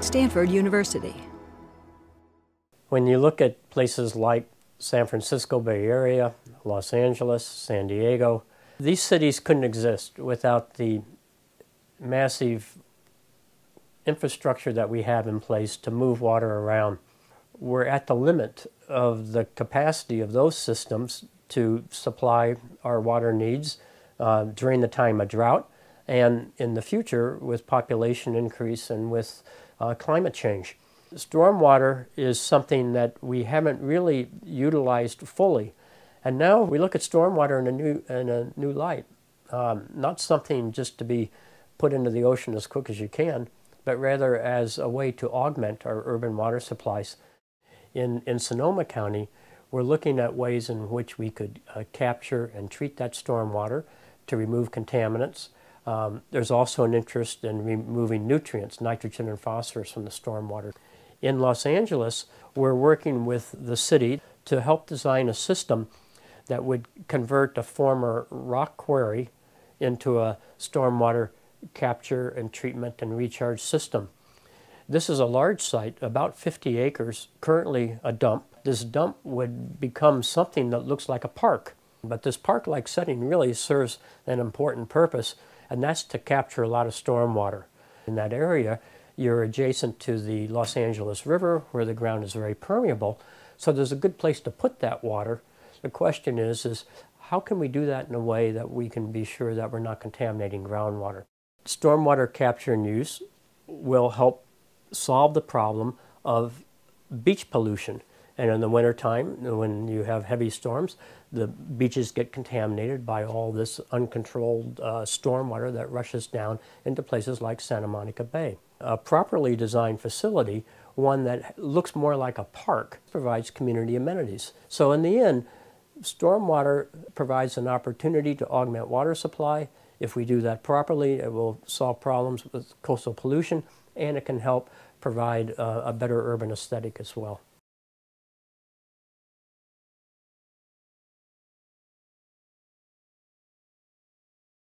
Stanford University. When you look at places like San Francisco Bay Area, Los Angeles, San Diego, these cities couldn't exist without the massive infrastructure that we have in place to move water around. We're at the limit of the capacity of those systems to supply our water needs uh, during the time of drought and in the future with population increase and with uh, climate change. Stormwater is something that we haven't really utilized fully. And now we look at stormwater in a new, in a new light. Um, not something just to be put into the ocean as quick as you can, but rather as a way to augment our urban water supplies. In, in Sonoma County, we're looking at ways in which we could uh, capture and treat that stormwater to remove contaminants. Um, there's also an interest in removing nutrients, nitrogen and phosphorus from the stormwater. In Los Angeles, we're working with the city to help design a system that would convert a former rock quarry into a stormwater capture and treatment and recharge system. This is a large site, about 50 acres, currently a dump. This dump would become something that looks like a park. But this park-like setting really serves an important purpose, and that's to capture a lot of stormwater. In that area, you're adjacent to the Los Angeles River where the ground is very permeable, so there's a good place to put that water. The question is, is how can we do that in a way that we can be sure that we're not contaminating groundwater? Stormwater capture and use will help solve the problem of beach pollution. And in the wintertime, when you have heavy storms, the beaches get contaminated by all this uncontrolled uh, stormwater that rushes down into places like Santa Monica Bay. A properly designed facility, one that looks more like a park, provides community amenities. So in the end, stormwater provides an opportunity to augment water supply. If we do that properly, it will solve problems with coastal pollution and it can help provide uh, a better urban aesthetic as well.